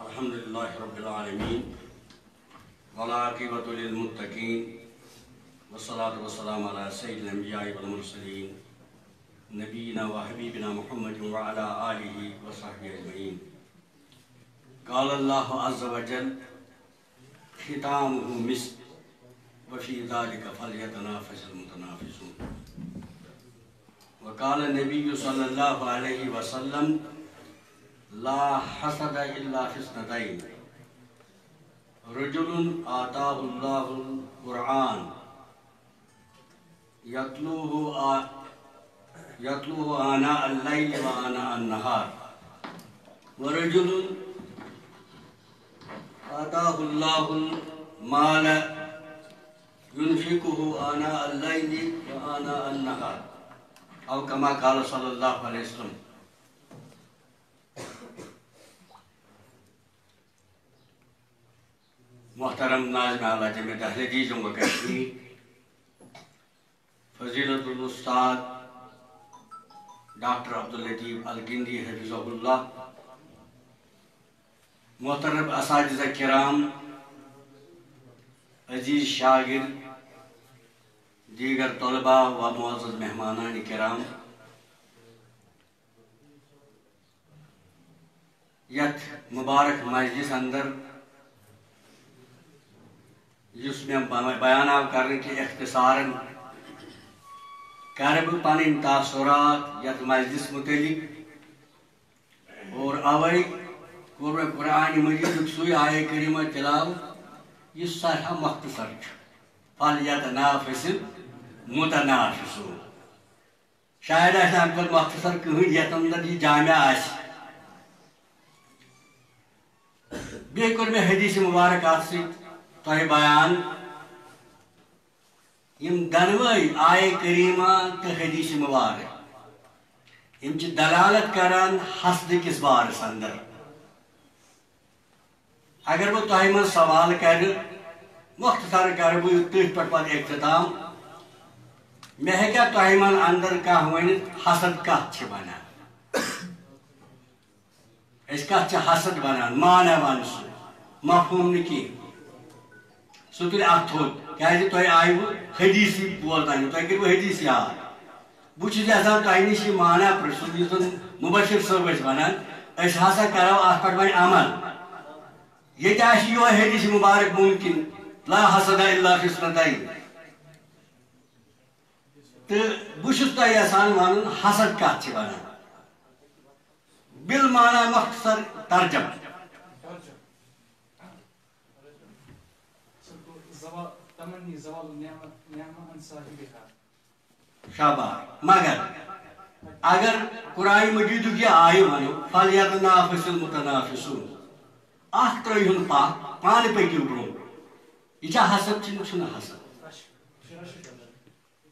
الحمد لله رب العالمين والعاقبة للمتقين والصلاة والسلام على سيد الأنبياء والمرسلين نبينا وحبيبنا محمد وعلى آله وصحبه أجمعين قال الله عز وجل ختامه مسك وفي ذلك فليتنافس المتنافسون. وقال النبي صلى الله عليه وسلم لا حسد إلا في اثنتين. رجل آتاه الله القرآن يتلوه آ... يتلوه آناء الليل وآناء النهار. ورجل آتاه الله المال ينفقه آناء الليل وآناء النهار. أو كما قال صلى الله عليه وسلم. محترم ناظم اعلیٰ جمع دہلگی جمع کشمیر. فضیلت الاستاد ڈاکٹر عبداللطیف الگندی حفظ اللہ. محترم اساتذہ کرام عزیز شاگرد دیگر طلباء و معزز مہمانان کرام، یت مبارک مجلس اندر یس میں بیان آو کرنے کی اختصارا کرب پنن تاثرات یت مجلس متعلق اور اوے کور قرآن مجید سوی آئے کریمہ تلاو یہ سارا مختصر فل یتنافس متنافسون. شاید آسہ ام کر مختصر کہین یت اندر یہ جامع آس بیٚیہِ کوٚر مےٚ حدیث مبارک اتھ سۭتۍ تۄہہِ بیان. یِم دۄنوَے آیے کریٖمہ تہٕ حدیث مبارک. یِم چھِ دلالت کران حسدٕ کِس بارس اندر. اگر بہٕ تۄہہِ منٛز سوال کرٕ مختصر کرٕ بہٕ تٔتھۍ پٮ۪ٹھ پتہٕ اختتام. مےٚ ہیٚکیٛاہ اندر کانٛہہ ؤنِتھ حسد کتھ چھِ ونان أسۍ کتھ چھِ حسد ونان مانا ون مفہوم نہٕ کینٛہہ سُہ تُلہِ اتھ تھوٚد کیٛازِ تۄہہِ آیوٕ حدیثی بوزناونہِ تۄہہِ کٔرِوٕ حدیث یاد بہٕ چھُس یژھان تۄہہِ نِش مانا پرٛژھُن یُس زن مُبشر صٲب ٲسۍ ونان أسۍ ہسا کرو اتھ پٮ۪ٹھ وۄنۍ عمل۔ ییٚتہِ آسہِ یِہوے حدیث مُبارک مُمکِن۔ لا حسدا الا فِسنتین تہٕ بہٕ چھُس تۄہہِ یژھان ونُن حسد کتھ چھِ ونان بالمعنى مختصر ترجمة تمني شاباش مگر اگر قرآن مجید کی آئے ونو فلیتنافس المتنافسون اخ ترہن پا پان پکیو برو یہ چھا حسد چھن چھن حسد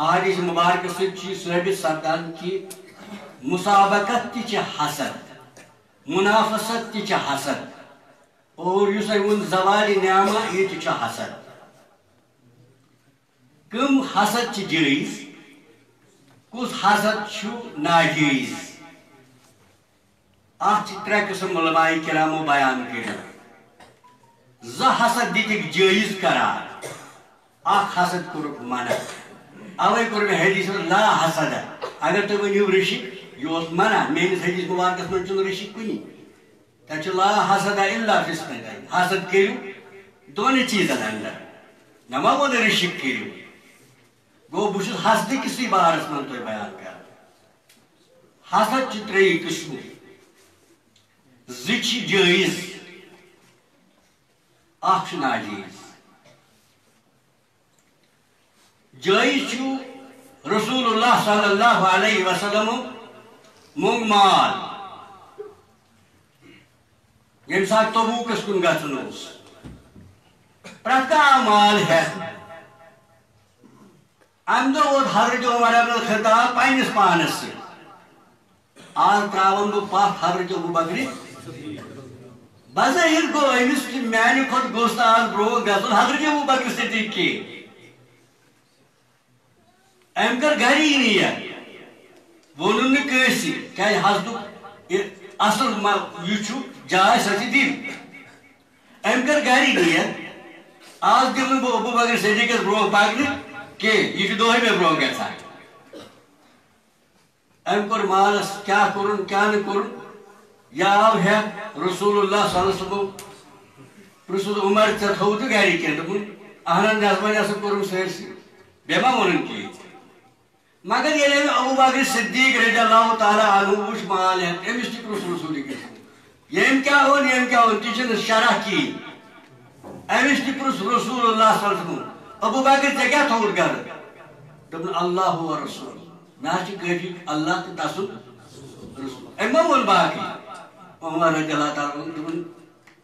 کریٖمو سۭتۍ یُس مےٚ کوٚر سپدان مسابقت تہِ چھِ حسد، منافست تہِ حسد، اور یُس أمۍ ووٚن نعمہ یہِ تہِ حسد۔ کم حسد چھ جائز کس حسد چھ ناجائز اتھ ترے قسم علماء کرامو بیان کر ز حسد دتک جائز قرار اخ حسد کورک منع اوے کور میں حدیث لا حسد اگر تو ونیو رشک یہ منع میس حدیث مبارکس من چھ رشک کنی تہ لا حسد الا فسنتین حسد کرو دون چیزن اندر نما وہ رشک کرو گو بہ حسد کسی بارس من تھی بیان کر حسد تری قسم زچ جائز اخ ناجائز جائز صلی اللہ علیہ وسلم مونگ مال یم یعنی سات تبوکس کن گھن پریت مال ہے. ام دہ ووت حضرت عمر ابن الخطاب پنس پانس سے. آج تراون بہ پتھ حضرت ابو بکر بظاہر گو امس میانہ کھت گوس آج برو گھن حضرت ابو بکر صدیق کی ام کر گھر ہی نیت وونن نسی کہ حض اصل یہ جائے سچ دل ام کر گھر نیت آج دل بہ ابو بکر صدیقس برو پکنہ کہ یہ دہے میں برو گا ام کور مالس کیا کرن کیا نہ یا آو ہے رسول اللہ صلی اللہ علیہ وسلم رسول عمر ژے تھو تو گری کین دپن اہن نظمن اس کرن سرسی بے ما ونن کی مگر یہ ابو بکر صدیق رضی اللہ تعالی عنہ وش مال ہے امس تہ رسول رسول کی یم کیا ہون یم کیا ہون تہ شرح کی۔ امس تہ رسول اللہ صلی اللہ علیہ وسلم، ابو بکر ژے کیا تھوت گر دپن اللہ و رسول۔ مے چھ اللہ تہٕ تسُنٛد رسول۔ أمۍ ما ووٚن باقٕے عمر رضی اللہ تعالیٰ دپن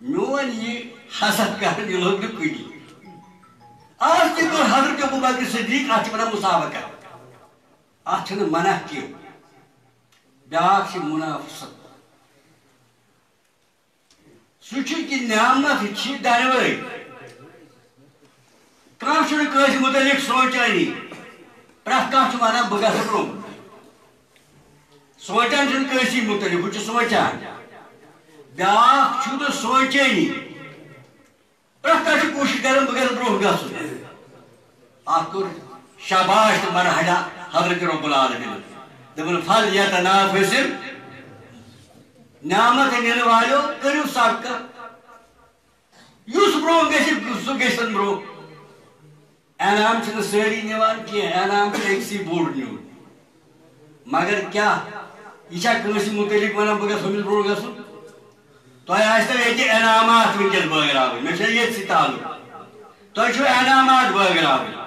میون یہِ حسد کرن یہِ لوٚگ نہٕ کُنی آز حضرت ابو بکر صدیق اتھ چھِ ونان مسابقہ۔ اتھ منع کینٛہہ بیاکھ منافست سُہ چھُ کہِ نعمت چھِ دۄنوَے کانٛہہ متعلق سونٛچٲنی پرٛٮ۪تھ کانٛہہ چھُ ونان بہٕ گژھٕ برٛونٛہہ سونٛچان چھُنہٕ متعلق بہٕ چھُس سونٛچان بیٛاکھ چھُ نہٕ سونٛچٲنی پرٛٮ۪تھ کانٛہہ چھُ کوٗشِش کران بہٕ گژھٕ شاباش حضرت رب العالمین دوٚپُن پھل یتنافسِل نعمت نِنہٕ والیو کٔرِو سبقہٕ یُس برٛونٛہہ گژھِ سُہ گژھن برٛونٛہہ انعام چھنہٕ سٲری نِوان کینٛہہ انعام چھُ أکسٕے بوٚڑ نیُن مگر کیٛاہ یہِ چھا کٲنٛسہِ مُتعلق ونان بہٕ گژھٕ ہُمِس برٛونٛہہ گژھُن تۄہہِ آسِو ییٚتہِ انعامات وٕنکٮ۪س بٲگراوٕنۍ مےٚ چھےٚ ییٚتہِ سۭتۍ تعلق۔ تۄہہِ چھُو انعامات بٲگراوٕنۍ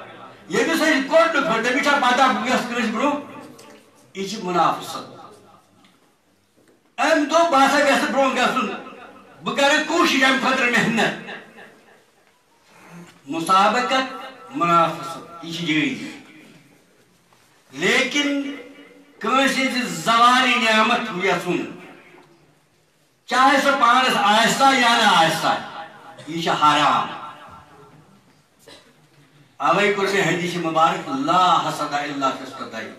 ییٚمِس أسۍ گۄڈنیُک پھٔٹ تٔمِس چھا پتہ بہٕ گژھٕ کٲنٛسہِ برٛونٛہہ یہِ چھِ مُنافِست أمۍ دوٚپ بہٕ ہسا گژھٕ برٛونٛہہ گژھُن بہٕ کرٕ کوٗشِش اَمہِ خٲطرٕ محنت مسابقت منافست یہ جائز لیکن کنسی زواری نعمت یسن چاہے سو پانس آہستہ یا نہ آہستہ یہ حرام اوے کور حدیث مبارک لا حسد الا فستدائی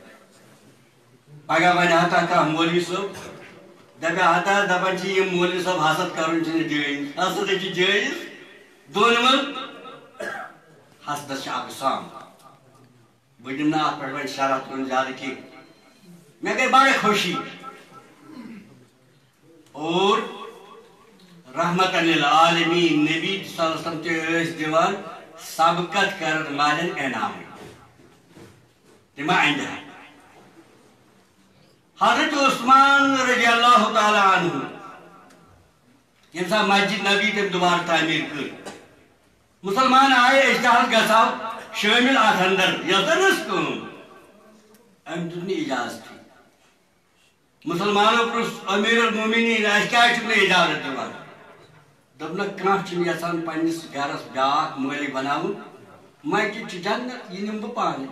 پگہ ون ہتا کہ مولوی صاحب دپیا ہتا دپان چھ یہ جی مولوی صاحب حسد کرن چھ جائز، حسد چھ جائز؟ دونوں حسدس اقسام بہ دم نا ات پہ شرح کن زیادہ کی مے گئی بڑے خوشی۔ اور رحمت للعالمین نبی صلی اللہ علیہ وسلم تہ دیوان سبقت کرن والن انعام تم آئندہ حضرت عثمان رضی اللہ تعالی عنہ۔ یم مسجد نبی تم دوبارہ تعمیر کر۔ مسلمان آئے اشتہار گساو شامل ات اندر۔ یتنس کم ام دن اجازت تھی۔ مسلمانوں پر امیر المومنین اس کیا چھنے اجازت دیوان دبنا کانٛہہ چھُنہٕ یژھان پننس گرس بیاکھ مٲلِک بناوُن مکہِ چھِ جنت یہِ نِمہٕ بہٕ پانہٕ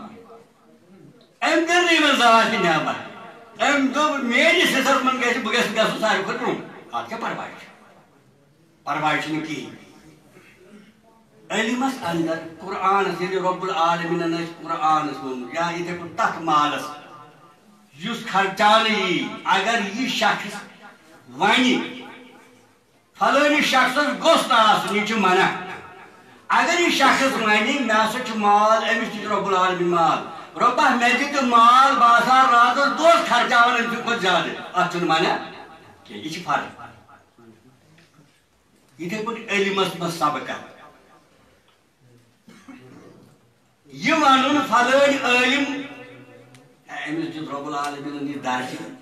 أمۍ کٔر نہٕ یِمن زاہہِ نٮ۪بر أمۍ دوٚپ میٲنِس حِصس منٛز گژھِ بہٕ گژھٕ گژھُن ساروی کھۄتہٕ برونٛہہ اتھ کیٛاہ پرواے چھُ پرواے چھُنہٕ علمس اندر قرآن ییٚلہِ یعنی رۄب العالمیٖنن ٲسۍ قرآنس ووٚنمُت یا یِتھے پٲٹھۍ تتھ مالس یُس خرچاونہٕ یی اگر یہِ شخص ونہِ فلٲنِس شخصس گوٚژھ نہٕ آسُن یہِ چھُ منع اگر یہِ شخص ونہِ مےٚ ہسا چھُ مال أمِس تہِ چھُ رۄب العالمیٖن مال رۄبا مےٚ دِ تہٕ مال بہٕ ہسا راتس دۄہس خرچاوان أمۍ سٕنٛدِ کھۄتہٕ زیادٕ اتھ چھُنہٕ منع کینٛہہ یہِ چھِ فرق یِتھے پٲٹھۍ علمس منٛز سبقت یہ ون فلٲنۍ عٲلِم أمِس دیُت رۄب العالمیٖنن یہِ دَرجہِ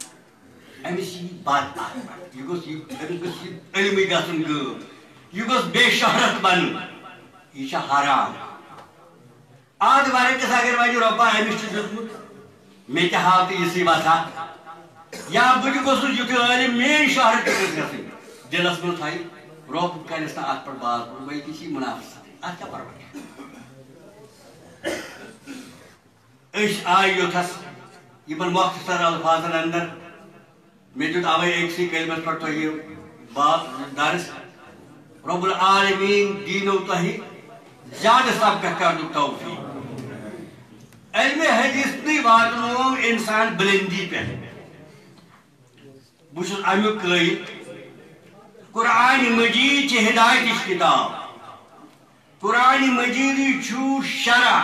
أمِس یی بد اَتھ یہِ گوٚژھ أمِس گوٚژھ یہِ علمٕے گژھُن غٲب یہِ گوٚژھ بے شہرت بنُن یہِ چھُ حرام اتھ برعکس اگر وۄنۍ رۄبا أمِس چھُ دیُتمُت مے تہ ہاو تہ یسی وتھا یا بہٕ تہِ گوٚژھُس یُتھُے عٲلِم میٛٲنۍ شہرٕ تہِ گٔژھ گژھٕنۍ دِلس منٛز تھایہِ رۄب نہٕ پٮ۪ٹھ باز تہِ کیٛاہ پرواے أسۍ آے یِمن مۄختصر الفاظن اندر مےٚ دیُت اوے أکسٕے کلمس پٮ۪ٹھ تۄہہِ یہِ باب درس رۄب العالمیٖن دیٖنو تۄہہِ زیادٕ سبقت کرنُک توفیٖق۔ علمِ حدیثنٕے واتنوو اِنسان بلندی پٮ۪ٹھ بہٕ چھُس امیُک قٲیل قرآن مجیٖد چھِ ہدایتٕچ کِتاب۔ قرآن مجیٖدٕے چھُ شرح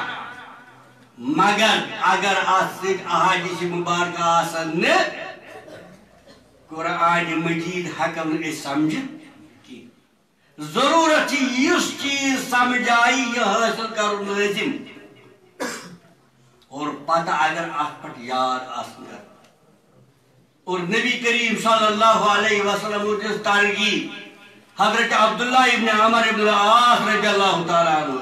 مگر اگر اتھ احادیث مبارکہ آسن نہٕ قرآن مجیٖد ہٮ۪کو نہٕ أسۍ سمجھِتھ کینٛہہ ضروٗرت چھِ یُس چیٖز سمجھایہِ یہِ حٲصِل کرُن لٲزم اور پتہ اگر اتھ پٮ۪ٹھ یاد آسن کرُن اور نبی کریم صلی اللہ علیہ وسلم دِژ ترغیب حضرت عبداللہ ابن عمر ابن العاص رضی اللہ تعالیٰ عنہ۔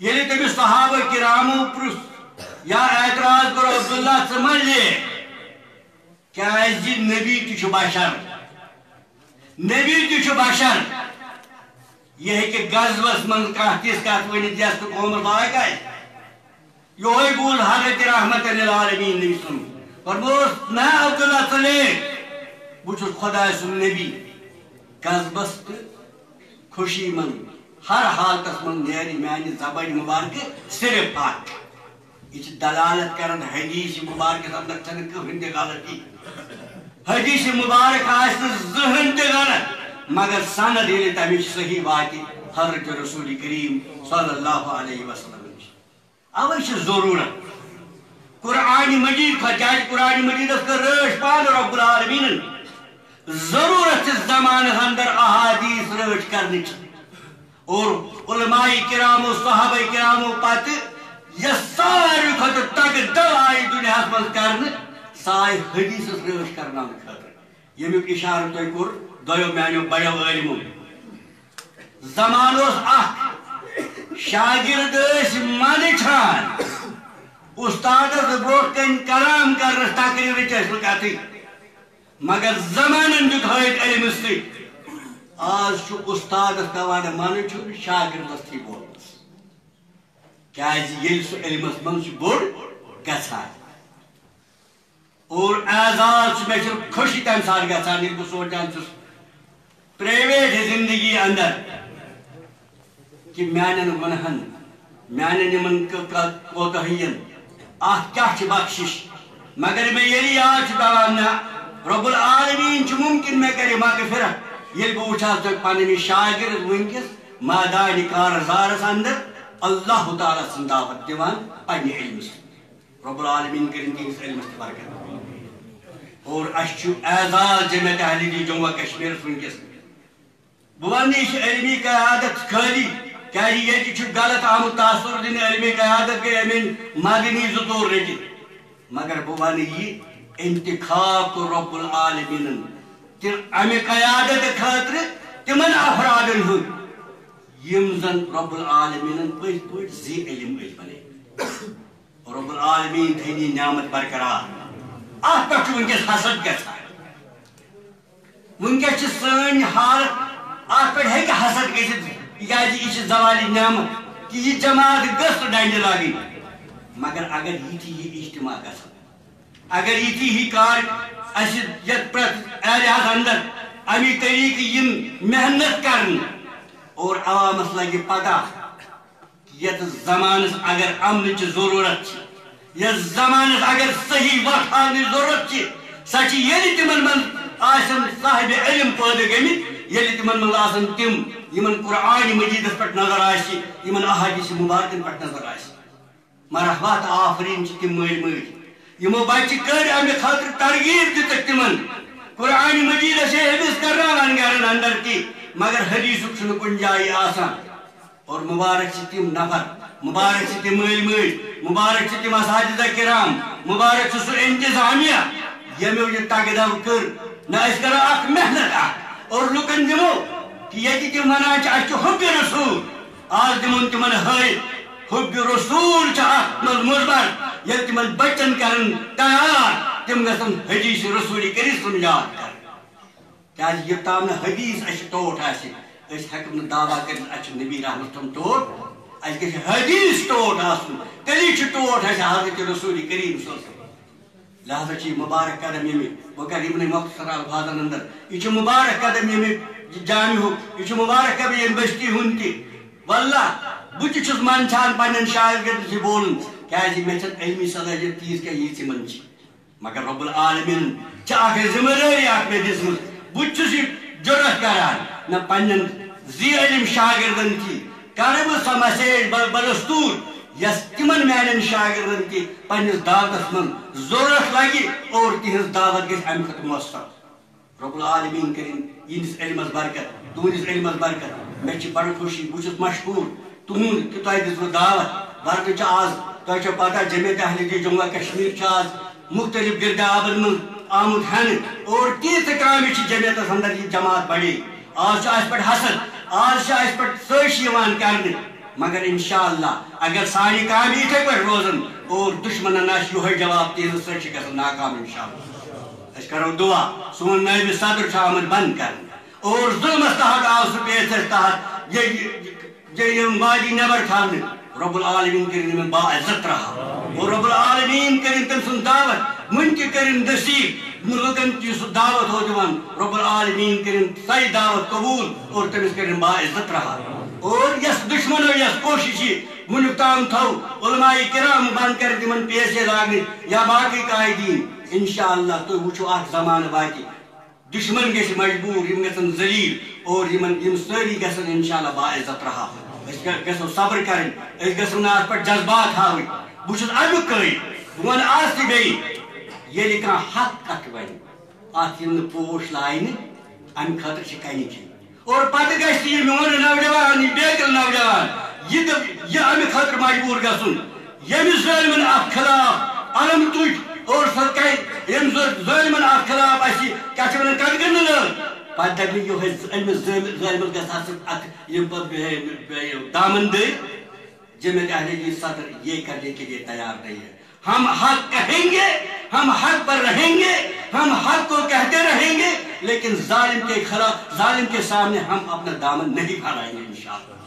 یعنی ییٚلہِ تٔمِس صحابہ کرامو پرٛژھ یا اعتراض کوٚر عبداللہ ژٕ ما لیکھ کیازِ نبی تہِ چھُ بشر نبی تہِ چھُ بشر یہِ ہیٚکہِ غزوس منٛز کانٛہہ تِژھ کتھ ؤنِتھ یۄس نہٕ قومس لایق آسہِ یہوے بوٗز حضرت رحمت للعالمیٖن نبی سُنٛد فرموس نہ عبداللہ ژٕ لیکھ بہٕ چھُس خۄداے سُنٛد نبی قصبس تہٕ خوشی منٛز ہر حالتس منٛز نیرِ میانہِ زبانہِ مبارکہٕ صرف اکھ یہ دلالت کران حدیث مبارکس اندر چھنہٕ کٕہٕنۍ تہِ غلطی حدیث مبارک آسہِ نہٕ زٕہٕنۍ غلط۔ مگر سند ییٚلہِ تمِچ صحیح واتہِ حضرت رسول کریم صلی اللہ علیہ وسلم۔ نِش اوے چھِ ضروٗرت قرآن مجید کھۄتہٕ کیازِ قرآن مجیدس کٔر رٲچھ پانہٕ رۄب العالمیٖنن ضروٗرت چھِ زمانس اندر احادیث رٲچھ کرنٕچ اور علماء کرامو صحابہ کرامو پتہٕ یۄس ساروی کھۄتہٕ تگہٕ دل آیہِ دُنیاہس منٛز کرنہٕ سۄ آیہِ حدیثس رٲچھ کرناونہٕ خٲطرٕ ییٚمیُک اِشارٕ تۄہہِ کوٚر دۄیو میانیو بڑیو زمان اوس اکھ شاگرد ٲسۍ منٛدچھان استادس برونٛٹھ کَنۍ کلام کرنس تقریٖرٕچ ٲسۍ نہٕ مگر زمانن دیُت ہٲیِتھ علمس سۭتۍ آز چھُ استادس پیوان منٕچھُن شاگردس تھی بولنس کیازِ ییٚلہِ سُہ علمس منٛز چھُ بوٚڑ گژھان اور اعزاز چھُ مےٚ چھِ خوشی تمہِ ساتہٕ گژھان ییٚلہِ بہٕ سونچان چھُس پریویٹ زندگی اندر کہ میانٮ۪ن گۄنہن میانٮ۪ن یِمن کوتاہین اتھ کیٛاہ چھِ بخشش مگر مےٚ ییٚلہِ یاد چھُ پیوان نہ رۄب العالمیٖن چھُ مُمکِن مےٚ کرِ مغفرت ییٚلہِ بہٕ وٕچھان تۄہہِ پنٕنۍ شاگرد وٕنکٮ۪س مٲدانہِ کارزارس اندر اللہ تعالیٰ سٕنٛز دعوت دِوان پننہِ علمہٕ سۭتۍ رۄب العالمیٖن کٔرِنۍ تِہنٛدِس علمس تہِ برکت۔ اور اَسہِ اعزاز جمع تحلیلی جموں کشمیرس وٕنکٮ۪س بہٕ ونہٕ علمی قیادت خٲلی کیازِ ییٚتہِ چھُ غلط آمُت تاثر دِنہٕ علمی قیادت گٔے أمۍ مدنی زٕ ژور رٔٹِتھ مگر بہٕ ونہٕ یہِ انتخاب کوٚر رۄب العالمیٖنن تہِ امہِ قیادت خٲطرٕ تِمن افرادن ہُنٛد یم زن رب العالمین پٔزۍ پٲٹھۍ زی علم ٲسۍ بنے رب العالمین تھٲینی نعمت برقرار اتھ پٮ۪ٹھ چھُ وٕنکٮ۪س حسد گژھان وٕنکٮ۪س چھِ سٲنۍ حالت اتھ پٮ۪ٹھ ہیٚکہِ حسد گٔژھِتھ تِکیازِ یہِ چھِ زوالی نعمت کہِ یہِ جماعت گٔژھ نہٕ ڈنڈِ مگر اگر یِتھی ہی اجتماع گژھن اگر یِتھی ہی کار اَسہِ یتھ پرٛٮ۪تھ ایریاہس اندر امی طریقہٕ یِم محنت کرنہٕ اور عوامس لگہِ پتہ یتھ زمانس اگر امنٕچ ضروٗرت چھِ یتھ زمانس اگر صحیح وتھ ہاونٕچ ضروٗرت چھِ سۄ چھِ ییٚلہِ تِمن منٛز آسن صاحبِ علم پٲدٕ گٔمٕتۍ ییٚلہِ تِمن منٛز آسن تِم یِمن قرآن مجیٖدس پٮ۪ٹھ نظر آسہِ یِمن احادیث مبارکن پٮ۪ٹھ نظر آسہِ مرحمت آفریٖن چھِ تِم مٲلۍ مٲلۍ یِمو بچہِ کٔرۍ امہِ خٲطرٕ ترغیب دِژٕکھ تِمن۔ قرآن مجیٖدس چھِ حفظ کرناوان گرن اندر تہِ مگر حدیثُک چھُنہٕ کُنہِ جایہِ آسان۔ اور مبارک چھِ تِم نفر، مبارک چھِ تِم مٲلۍ مٲلۍ مبارک چھِ تِم اساتذہ کرام، مبارک چھُ انتظامیہ۔ ییٚمیو یہِ تگدو کٔر، نہ أسۍ کرو اکھ محنت اکھ اور لُکن دِمو، کہِ ییٚتہِ تِم ونان چھِ اَسہِ چھُ حُبہِ رسوٗل۔ آز دِمون تِمن ہٲیِتھ حُبہِ رسوٗل چھِ اتھ تمن بچن کرن تیار، تم گژھن حدیث رسول کریم سن یاد کر۔ کیاز یوتام نہ حدیث اس ٹوٹ آسہِ۔ أسۍ ہٮ۪کو نہٕ دعوا کٔرِتھ اَسہِ نبی رحمت تم ٹوٹ۔ اَسہِ گژھِ حدیث ٹوٹ آسُن۔ تیٚلی چھُ ٹوٹ اَسہِ حضرت رسول کریم صلی اللہ علیہ وسلم۔ لہذا چھِ یہِ مبارک قدم ییٚمہِ بہٕ کَرٕ یِمنٕے مۄختصر الفاظن اندر۔ یہِ چھُ مبارک قدم ییٚمہِ جامعہُک یہِ چھُ مبارک قدم ییٚمہِ بستی ہُنٛد تہِ۔ واللہ، بہٕ تہِ چھُس منٛدچھان پننٮ۪ن شاگردن سۭتۍ بولُن۔ کیازِ مےٚ چھَنہٕ علمی صلٲحیت تیٖژ کینٛہہ ییٖژ یِمن چھِ مگر رۄب العالمیٖن چھِ اکھ ذمہٕ دٲری اکھ مےٚ دِژمٕژ۔ یہِ جُرت کران نہ پننٮ۪ن زی علم شاگردن تہِ کرٕ بہٕ سۄ مسیج بدستوٗر یس تمن میانٮ۪ن شاگردن تہِ پننِس دعوتس منٛز ضروٗرت لگہِ اور تِہنٛز دعوت گژھِ امہِ کھۄتہٕ مۄستر رۄب العالمیٖن کٔرِنۍ یِہنٛدِس علمس برکت تُہنٛدِس علمس برکت مےٚ چھِ بڑٕ خوشی بہٕ چھُس مشہوٗر تُہُنٛد کہ تۄہہِ دِژوٕ دعوت ورکہٕ چھِ آز تۄہہِ چھو پتہ جمعیت اہل جموں کشمیٖر چھُ آز مختلف گردابن منٛز آمُت ہٮ۪نہٕ اور تیٖژٕ کامہِ چھِ جمعیتس انٛدر یہِ جماعت بڑے آز چھُ اَسہِ پٮ۪ٹھ حسد آز چھُ اَسہِ پٮ۪ٹھ سٲش یِوان کرنہٕ مگر انشاءاللہ اگر سانہِ کامہِ یِتھَے پٲٹھۍ روزن اور دُشمنن آسہِ یِہوٚے جواب تِہنٛز سۭتۍ چھِ گژھن ناکام انشاءاللہ۔ أسۍ کرو دعا، سون نٲبِ صدر چھُ آمُت بنٛد کرنہٕ اور ظُلمس تحت آو سُہ پیش اَسہِ تحت یِم وادی نٮ۪بر تھاونہٕ رۄب العالمیٖن کٔرِنۍ یِمن با عزت رہا۔ اور رب العالمین کرن تم سن کرن نصیب لکن تہ دعوت ہو دان رب العالمین کرن سائی دعوت قبول اور تمس کرن با عزت رہا۔ اور یس دشمن دشمنو، یس کوشش ونیک تام تھو علماء کرام بند کر تمن پیسے لاگن یا باقی قائدین انشاءاللہ تو وچھو اخ زمان واتہ دشمن گژھِ مجبور، یم گژھن ذلیل، اور یمن یم سٲری گژھن انشاءاللہ با عزت رہا۔ أسۍ گژھو صبر کرٕنۍ أسۍ گژھو نہٕ اَتھ پٮ۪ٹھ جذبات ہاوٕنۍ بہٕ چھُس امیُک قٲیِد بہٕ وَنہٕ آز یعنی ییٚلہِ کانٛہہ حق کتھ وَنہِ اَتھ یِن نہٕ پوش لاینہٕ اَمہِ خٲطرٕ چھِ کَنہِ کھیٚنۍ اور پتہٕ گژھِ یہِ میون نوجوان، یہِ بیکل نوجوان۔ یہِ یہِ اَمہِ خٲطرٕ مجبوٗر گژھُن ییٚمہِ ظٲلمن اَتھ خلاف، علم تُج اور سۄ کَرِ ییٚمہِ ظٲلمن اَتھ خلاف اَسہِ کیٛاہ چھِ وَنان قدگنہٕ لٲر پتہٕ دَپہِ یِہوٚے أمِس ظٲلمس گژھِ آسٕنۍ اکھ دامن دٲرۍ جمعیت اہل صدر یہ کرنے کے لیے تیار نہیں ہے۔ ہم حق کہیں گے، ہم حق پر رہیں گے، ہم حق کو کہتے رہیں گے، لیکن ظالم کے خلاف ظالم کے سامنے ہم اپنا دامن نہیں پھیلائیں گے انشاءاللہ۔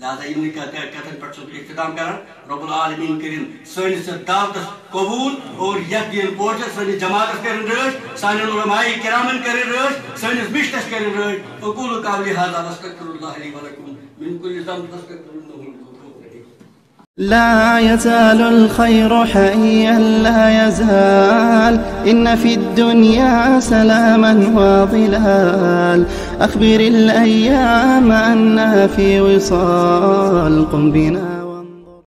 لہذا یہ کتن پہ اختتام کر رب العالمین کرن سنس دعوت قبول اور یت دین پوچھ سنس جماعت کرن رش سان علماء کرامن کرن رش سنس مشتس کرن رش اقول قولی هذا واستغفر الله لي ولكم من كل ذنب فاستغفروه لا يزال الخير حيا لا يزال. إن في الدنيا سلاما وظلال أخبر الأيام أنها في وصال. قم بنا.